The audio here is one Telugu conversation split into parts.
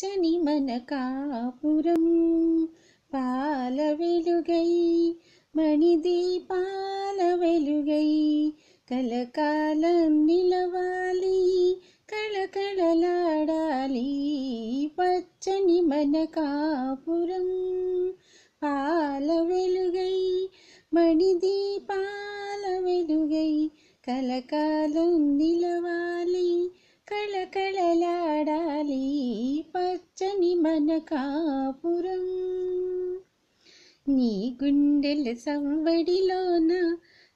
పచ్చని మన కాపురం పాల వెలుగై మణిదీపాల వెలుగై కలకాలం నిలవాలి కళకళలాడాలి పచ్చని మన కాపురం పాల వెలుగై మణిదీపాల వెలుగై కలకాలం నిలవాలి కళకళలాడాలి పచ్చని మన కాపురం. నీ గుండెల సంవడిలోన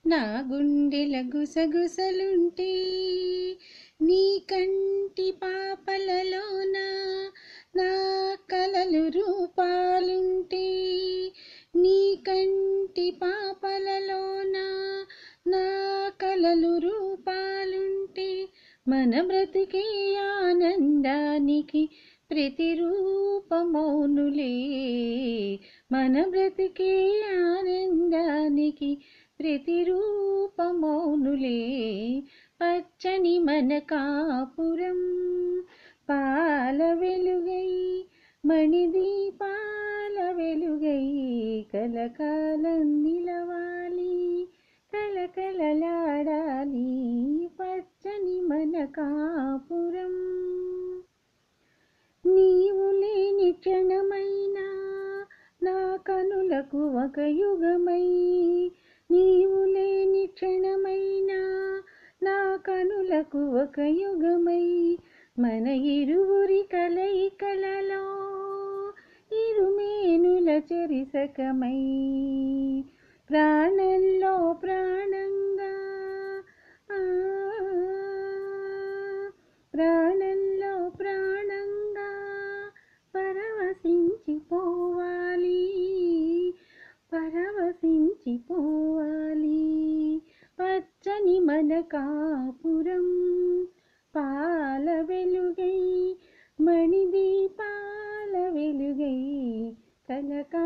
నా గుండెల గుసగుసలుంటే నీ కంటి పాపలలోన నా కలలు రూపాలుంటే నీ కంటి పాపలలోన నా కలలు రూపాలుంటే మన బ్రతికే ఆనందానికి ప్రతిరూపమౌనులే. మన బ్రతికే ఆనందానికి ప్రతిరూపమౌనులే. పచ్చని మన కాపురం పాల వెలుగై మణిదీపాల వెలుగై కలకాలం నిలవాలి. కలకలలాడాలి పచ్చని మన కాపురం నీవు లేని క్షణమైనా నా కనులకు ఒక యుగమై. నీవు లేని క్షణమైనా నా కనులకు ఒక యుగమై. మన ఇరువురి కలయికలలో ఇరుమేనుల చరిసకమై. మరిచిపోవాలి పచ్చని మన కాపురం పాల వెలుగై మణిదీపాల వెలుగై కలకా